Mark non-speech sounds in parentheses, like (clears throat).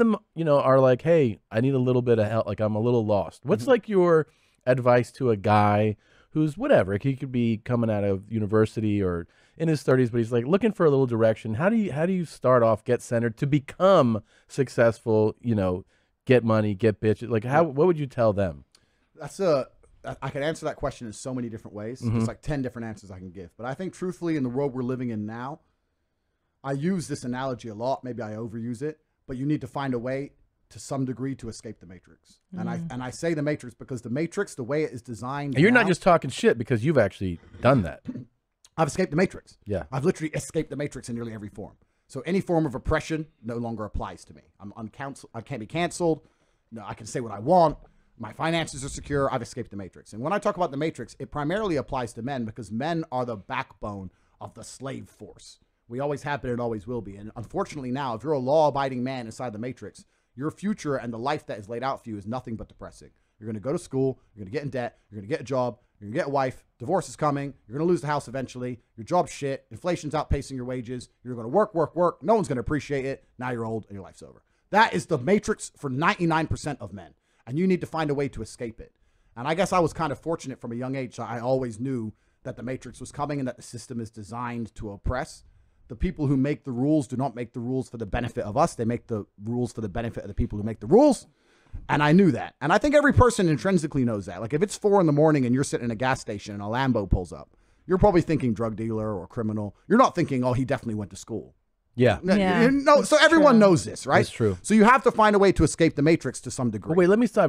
them, you know, are like, hey, I need a little bit of help. Like I'm a little lost. What's Mm-hmm. like your advice to a guy who's whatever? He could be coming out of university or in his 30s, but he's like looking for a little direction. How do you how do you start off, get centered to become successful? You know, get money, get bitches. Like how? What would you tell them? That's a I can answer that question in so many different ways. Mm-hmm. There's like ten different answers I can give. But I think, truthfully, in the world we're living in now, I use this analogy a lot. Maybe I overuse it, but you need to find a way, to some degree, to escape the matrix. And I mm. and I say the matrix because the matrix, the way it is designed, And you're not just talking shit because you've actually done that. (clears throat) I've escaped the matrix. Yeah. I've literally escaped the matrix in nearly every form. So any form of oppression no longer applies to me. I'm uncancel. I can't be canceled. No, I can say what I want. My finances are secure. I've escaped the matrix. And when I talk about the matrix, it primarily applies to men because men are the backbone of the slave force. We always have been and always will be. And unfortunately, now, if you're a law-abiding man inside the matrix, your future and the life that is laid out for you is nothing but depressing. You're going to go to school. You're going to get in debt. You're going to get a job. You're going to get a wife. Divorce is coming. You're going to lose the house eventually. Your job's shit. Inflation's outpacing your wages. You're going to work, work, work. No one's going to appreciate it. Now you're old and your life's over. That is the matrix for 99% of men. And you need to find a way to escape it. And I guess I was kind of fortunate from a young age. I always knew that the matrix was coming and that the system is designed to oppress. The people who make the rules do not make the rules for the benefit of us. They make the rules for the benefit of the people who make the rules. And I knew that. And I think every person intrinsically knows that. Like if it's four in the morning and you're sitting in a gas station and a Lambo pulls up, you're probably thinking drug dealer or criminal. You're not thinking, oh, he definitely went to school. Yeah. No, Yeah, you know, so everyeveryone knows this, right? That's true. So you have to find a way to escape the matrix to some degree. Wait, let me stop you.